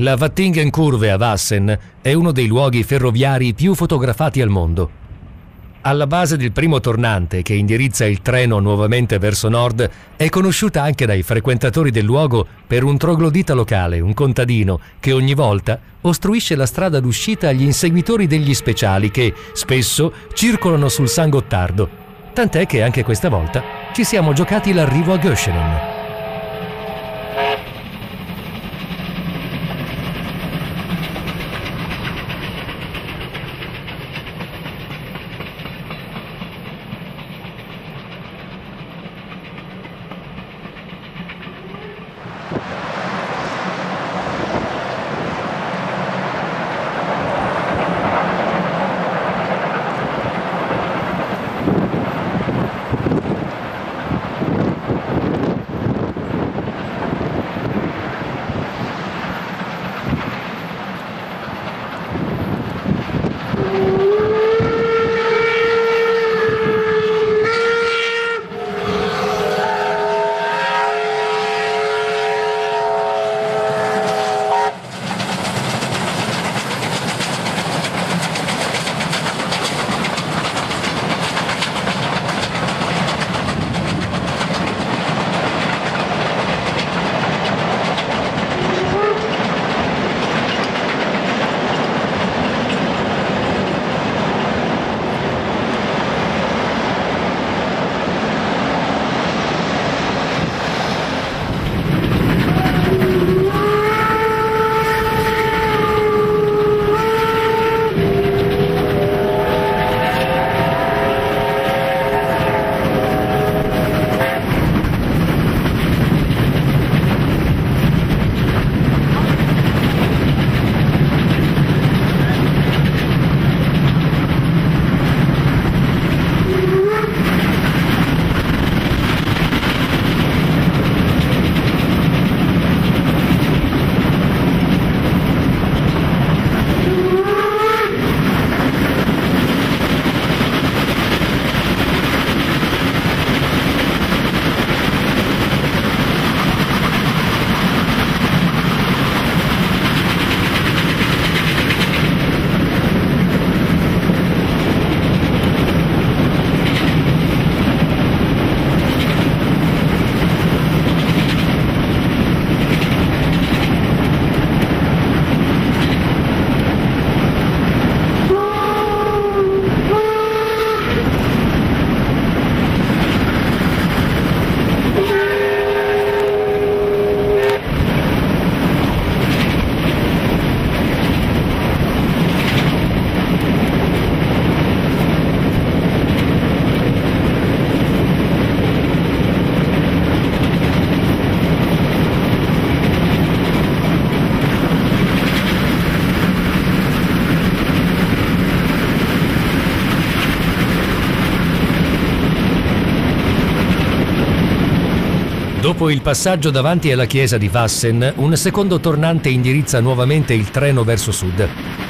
La Wattingen-Kurve a Wassen è uno dei luoghi ferroviari più fotografati al mondo. Alla base del primo tornante che indirizza il treno nuovamente verso nord è conosciuta anche dai frequentatori del luogo per un troglodita locale, un contadino, che ogni volta ostruisce la strada d'uscita agli inseguitori degli speciali che, spesso, circolano sul San Gottardo. Tant'è che anche questa volta ci siamo giocati l'arrivo a Göschenen. Dopo il passaggio davanti alla chiesa di Vassen, un secondo tornante indirizza nuovamente il treno verso sud.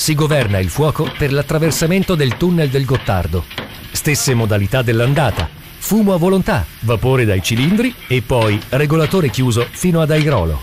Si governa il fuoco per l'attraversamento del tunnel del Gottardo. Stesse modalità dell'andata. Fumo a volontà, vapore dai cilindri e poi regolatore chiuso fino ad Airolo.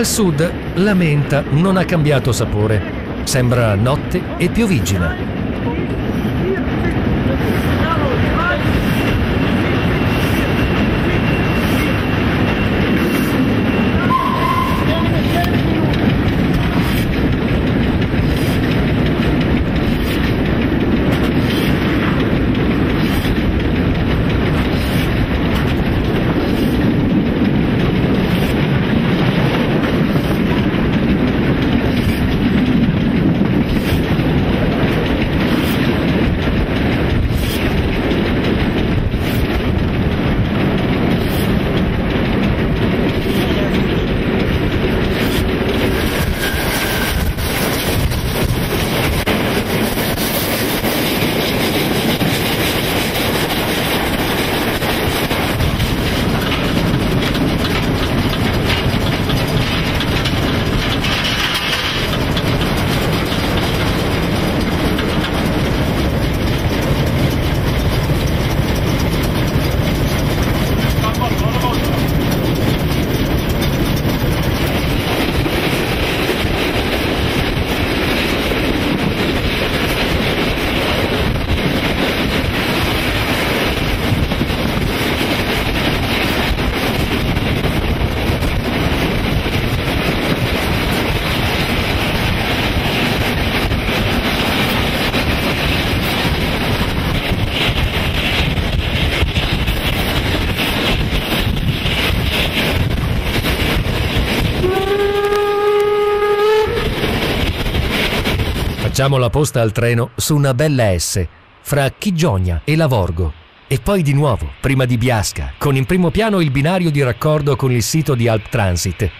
Al sud la menta non ha cambiato sapore. Sembra notte e pioviggina. Facciamo la posta al treno su una bella S, fra Chigionia e Lavorgo. E poi di nuovo, prima di Biasca, con in primo piano il binario di raccordo con il sito di Alp Transit.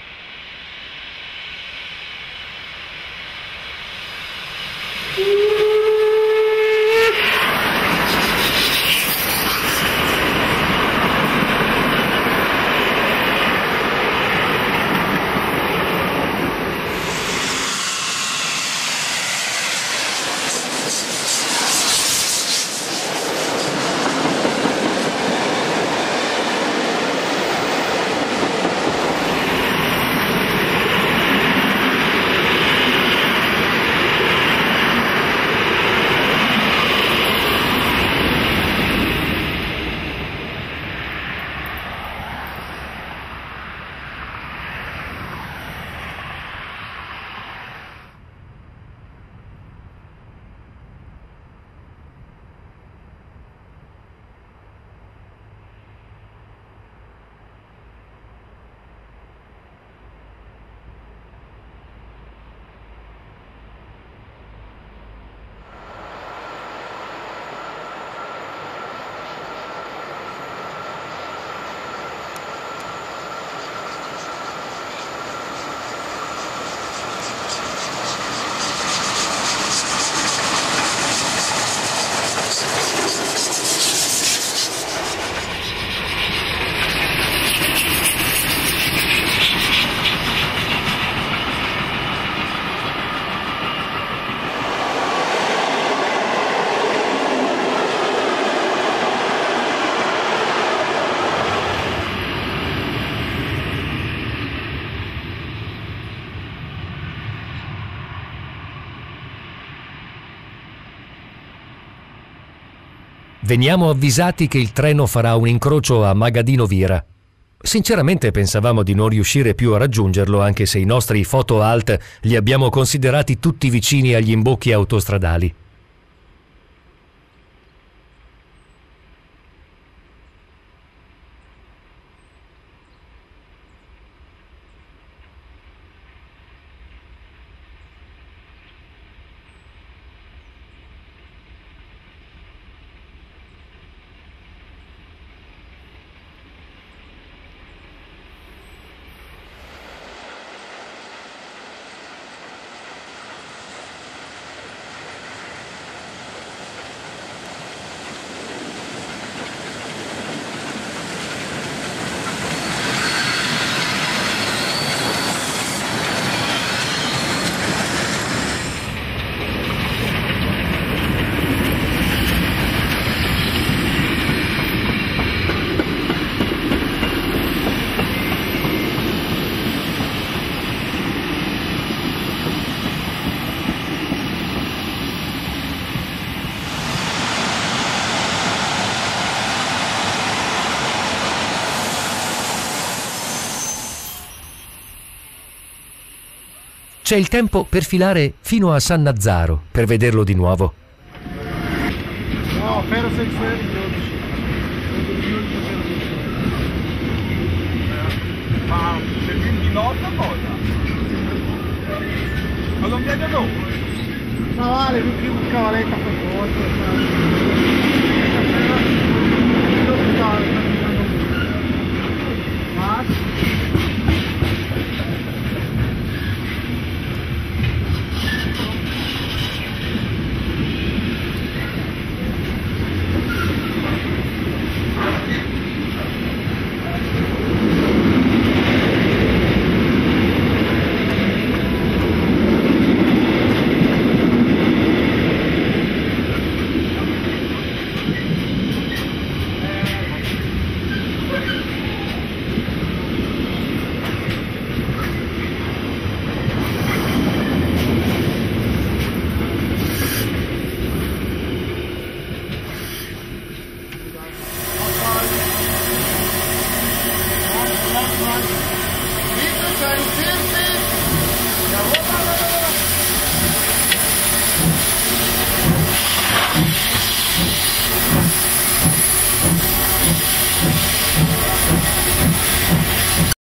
Veniamo avvisati che il treno farà un incrocio a Magadino Vira. Sinceramente pensavamo di non riuscire più a raggiungerlo anche se i nostri foto alt li abbiamo considerati tutti vicini agli imbocchi autostradali. C'è il tempo per filare fino a San Nazzaro per vederlo di nuovo. No, però sei fuori 12. Ma se quindi notte cosa? Ma non viene noi? Ma vale, più cavalletto per forza.